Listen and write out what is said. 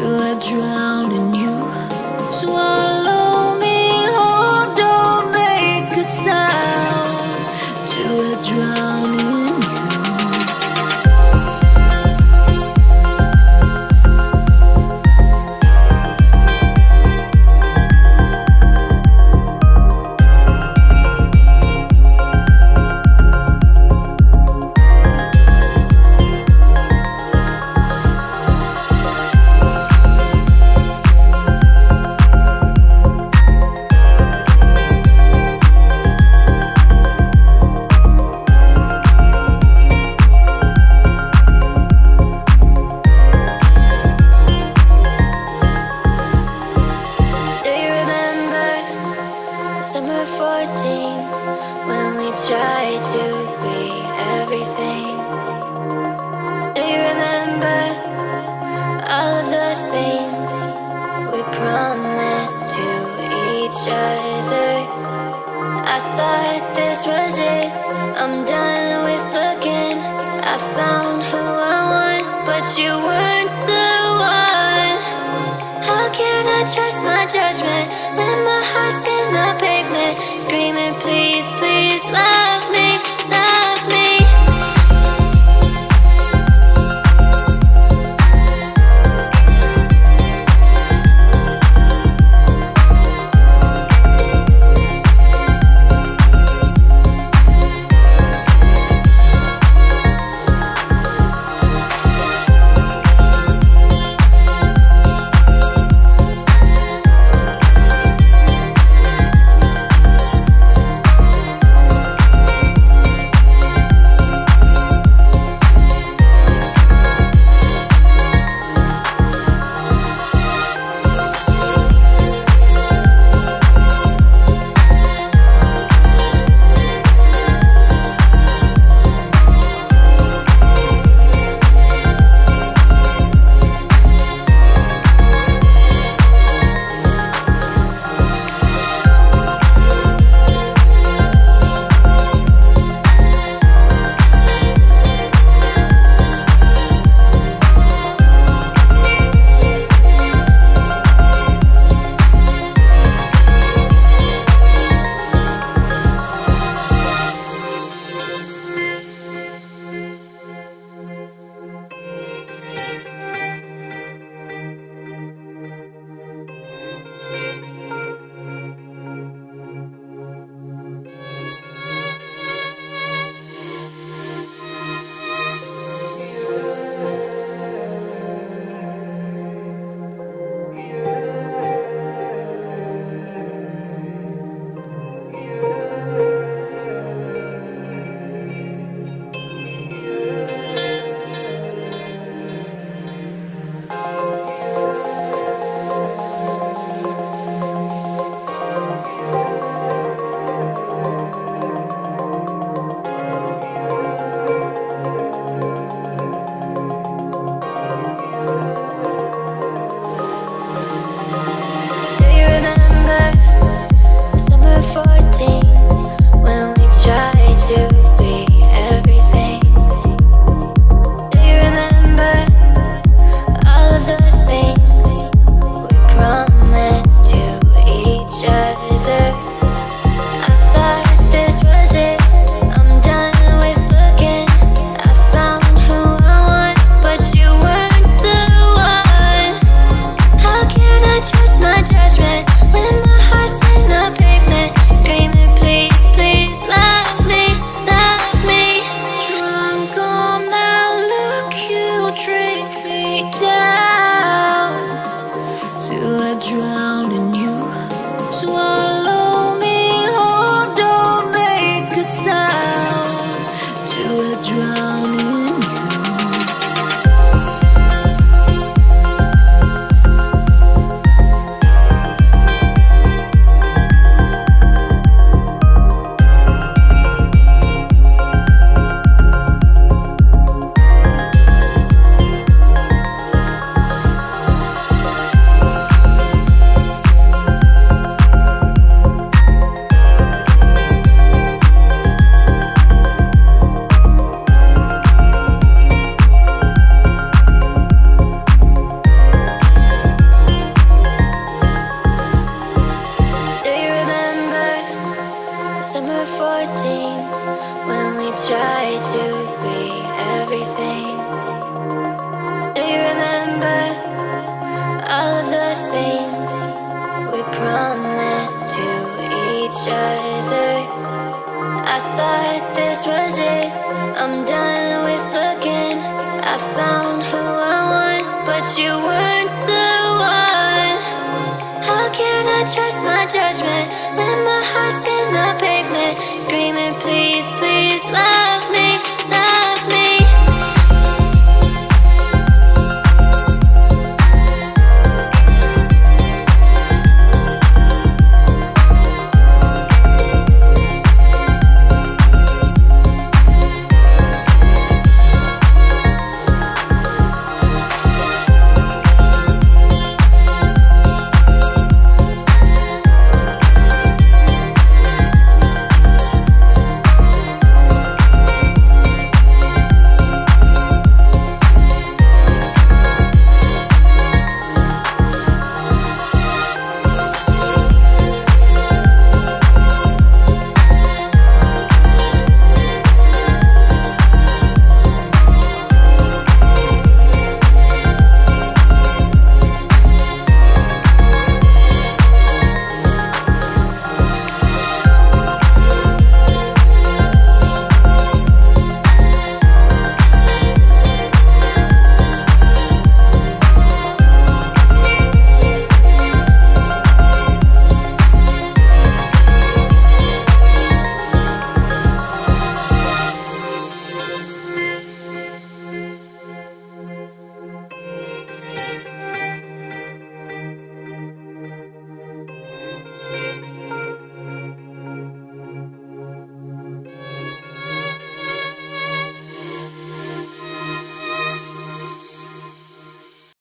till I drown in you. Swallow the 14th when we tried to be everything. Do you remember all of the things we promised to each other? I thought this was it. I'm done with looking. I found who I want, but you weren't. Can I trust my judgment when my heart's in the pavement? Summer 14 when we tried to be everything? Do you remember all of the things we promised to each other? I thought this was it. I'm done with looking. I found who I want, but you weren't the one. How can I trust my judgment when my heart's in the pavement? Screaming, please, please.